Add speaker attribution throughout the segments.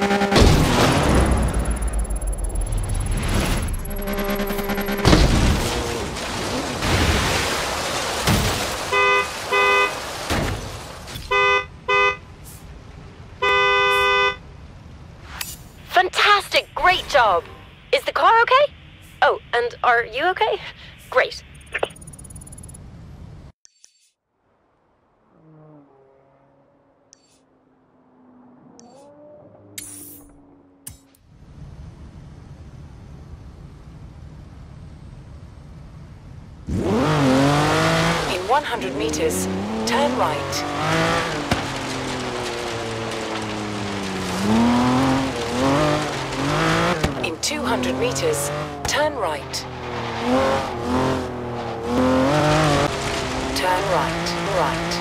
Speaker 1: Fantastic!
Speaker 2: 200 meters, turn right. In 200 meters, turn right. Turn right, right.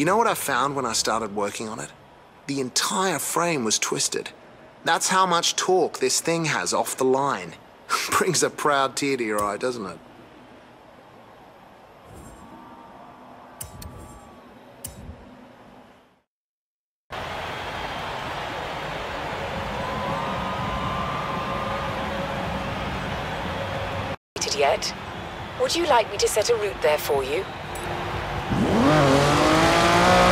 Speaker 2: You
Speaker 3: know what I found when I started working on it? The entire frame was twisted. That's how much torque this thing has off the line. Brings a proud tear to your eye, doesn't it?
Speaker 2: Yet? Would you like me to set a route there for you?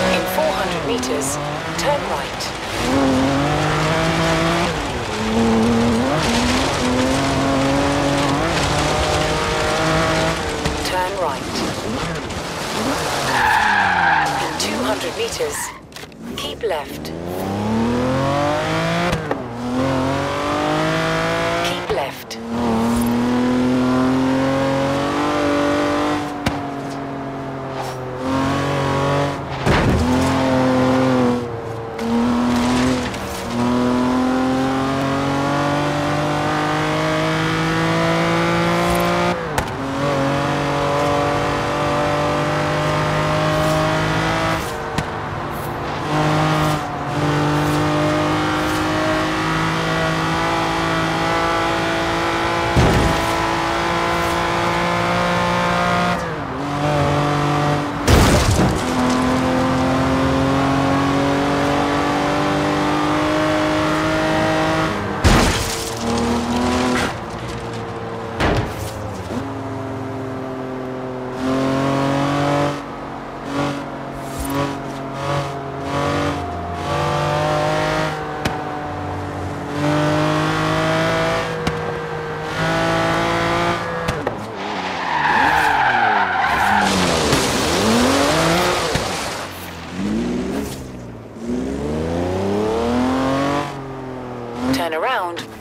Speaker 2: In 400 meters, turn right. Turn right. In 200 meters, keep left.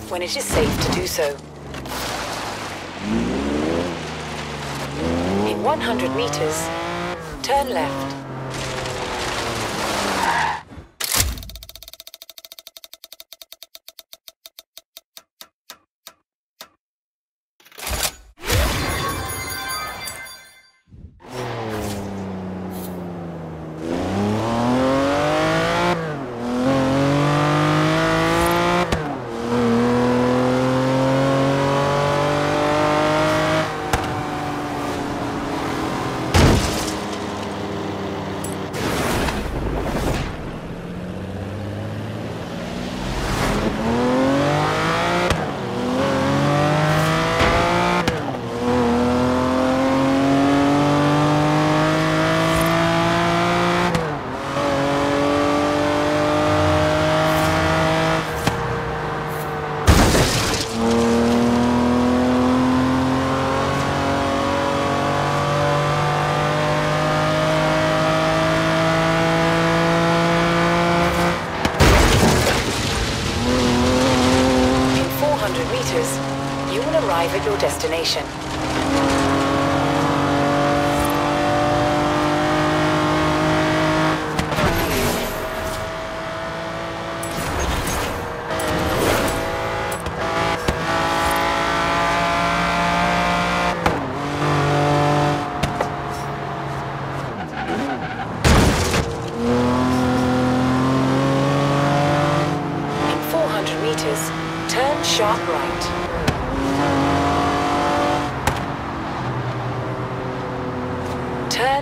Speaker 2: When it is safe to do so. In 100 meters, turn left.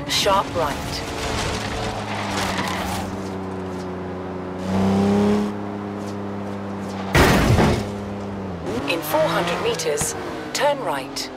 Speaker 2: Sharp right. In 400 meters, turn right.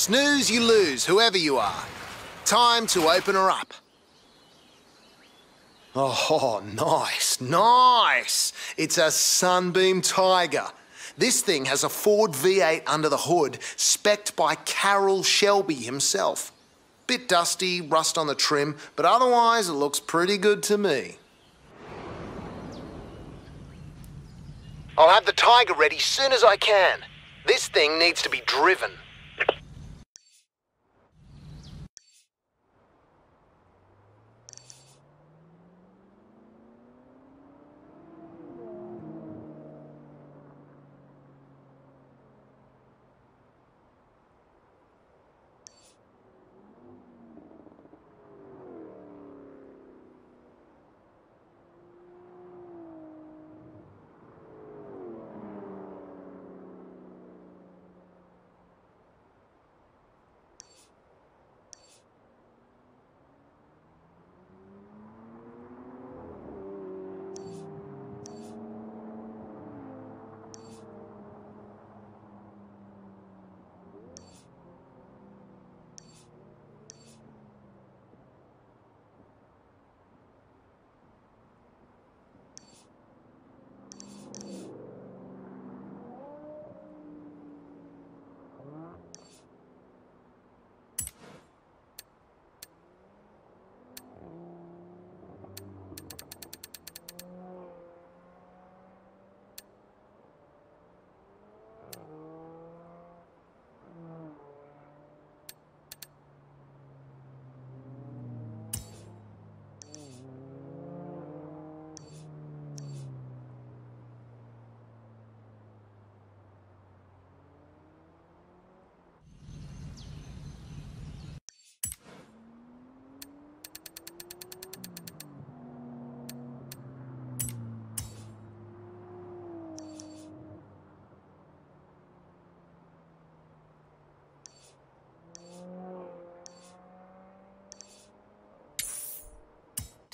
Speaker 3: Snooze, you lose, whoever you are. Time to open her up. Oh, nice, nice. It's a Sunbeam Tiger. This thing has a Ford V8 under the hood, specced by Carroll Shelby himself. Bit dusty, rust on the trim, but otherwise it looks pretty good to me. I'll have the Tiger ready soon as I can. This thing needs to be driven.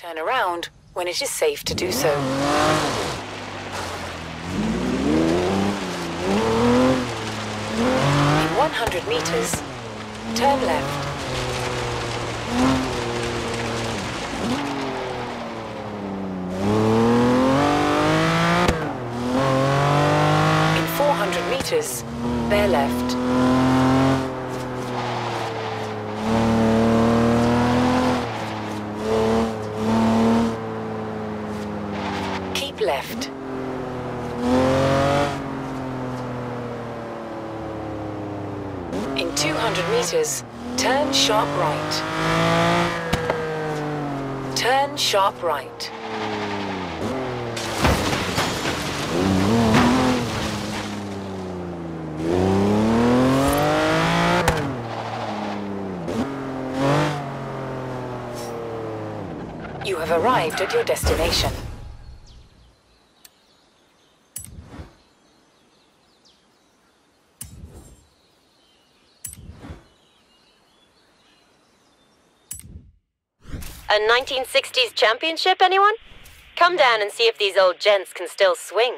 Speaker 2: Turn around when it is safe to do so. In 100 meters, turn left. In 400 meters, bear left. Keep left. In 200 meters, turn sharp right. Turn sharp right. You have arrived at your destination.
Speaker 1: A 1960s championship, anyone? Come down and see if these old gents can still swing.